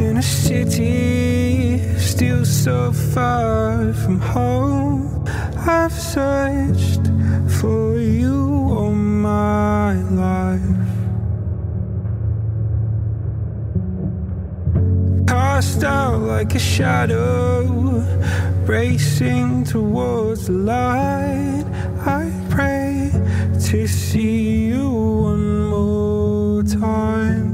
in a city, still so far from home. I've searched for you all my life. Cast out like a shadow, racing towards the light. I pray to see you one more time.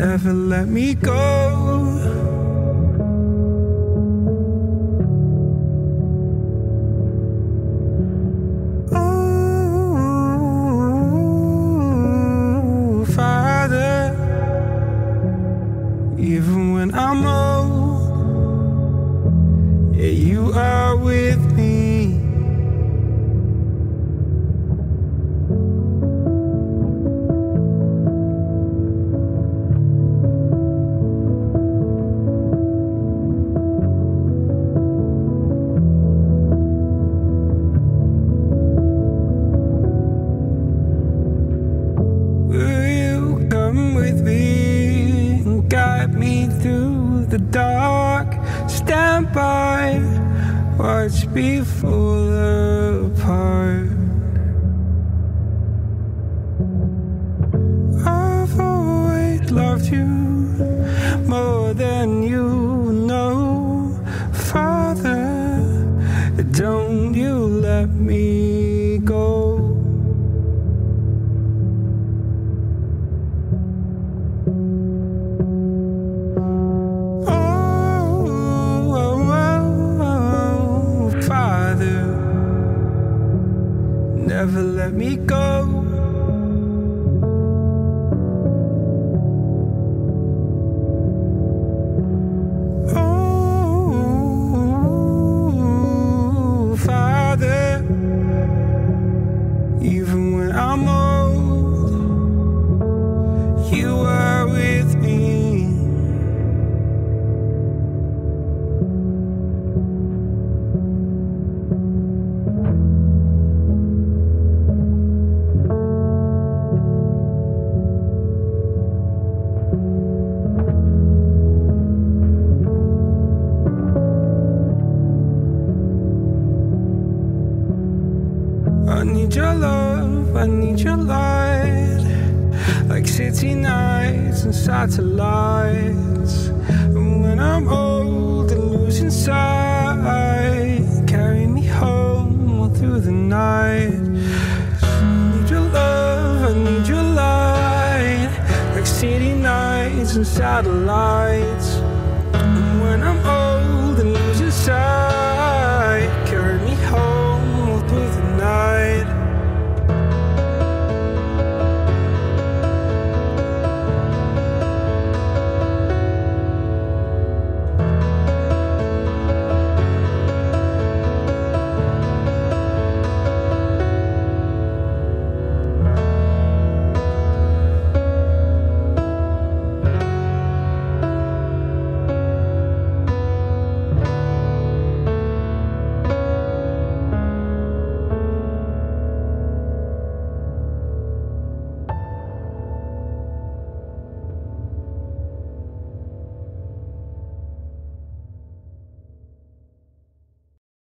Never let me go. The dark? Stand by, watch me fall apart. I've always loved you more than you know, Father. Don't you let me go. Oh, never let me go. Oh, Father, even when I'm old, I need your love, I need your light. Like city nights and satellites. And when I'm old and losing sight, carry me home all through the night. I need your love, I need your light. Like city nights and satellites. And when I'm old and losing sight.